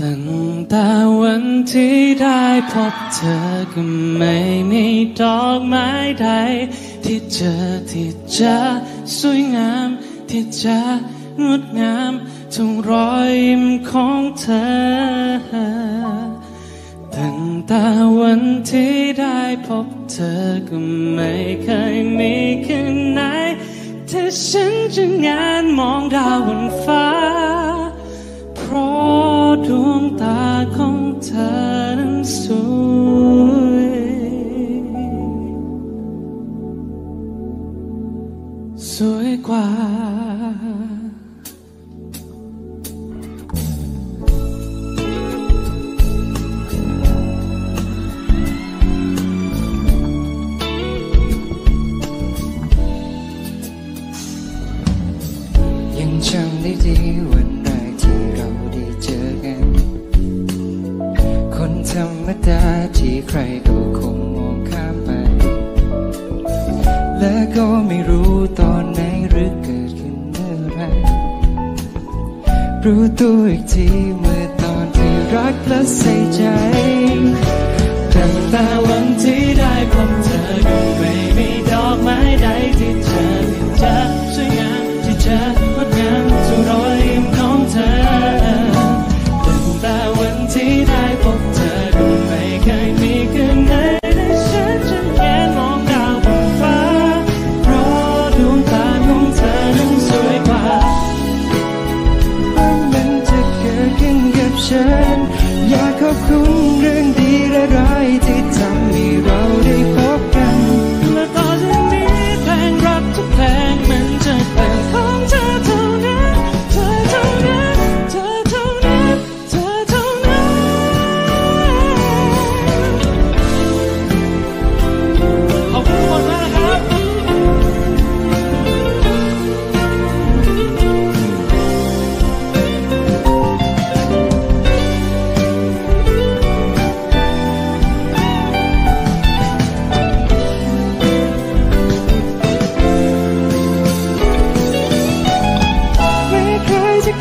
ตั้งแต่วันที่ได้พบเธอก็ไม่มีดอกไม้ใด ที่เจอที่จะสวยงาม ที่จะงดงามทุกรอยยิ้มของเธอ ตั้งแต่วันที่ได้พบเธอก็ไม่เคยมีคืนไหนที่ฉันจะงานมองดาวบนฟ้า ของเธอนั้นสว ธรรมดาที่ใครก็คงมองข้ามไป และก็ไม่รู้ตอนไหนหรือเกิดขึ้นเมื่อไร รู้ตัวอีกทีเมื่อตอนที่รักและใส่ใจตั้งแต่วัน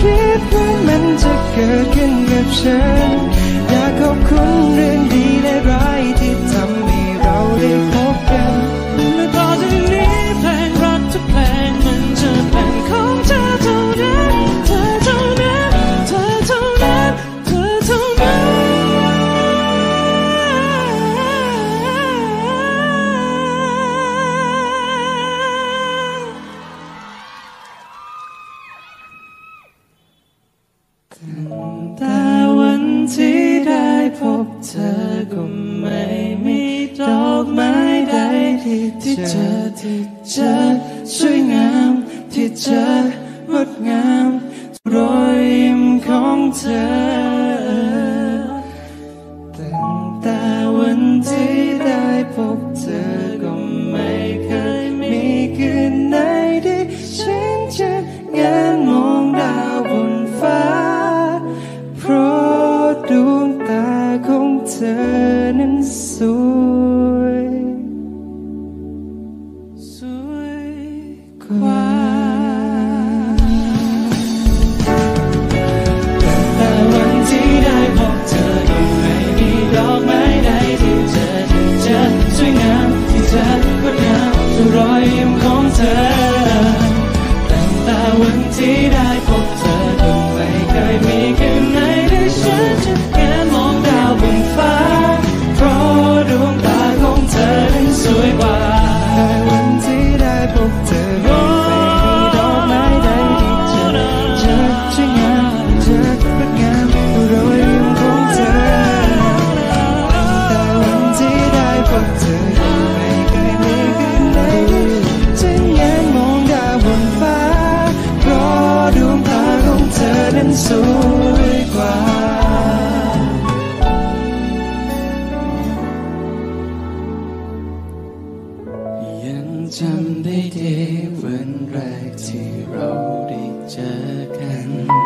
คิดว่ามันจะเกิดขึ้นกับฉันอยากขอบคุณเรื่องดี ก็ไม่มีดอกไม้ใดที่เจอที่เจะสวยงามที่เจะงดงามรอยยิ้มของเธอตั้งแต่วันที่ได้พบเธอก็ไม่เคยมีคืนไหนที่ฉันจะงานมองดาวบนฟ้า เพราะดวงตาของเธอ สวยสวยกว่าแต่วันที่ได้พบเธอก็ไม่มีดอกไม้ใดที่เธอที่เจะสวยงามที่เจะงดงามทุกรอยยิ้มของเธอตั้งแต่วันที่ได้พบ จำได้ดีวันแรกที่เราได้เจอกัน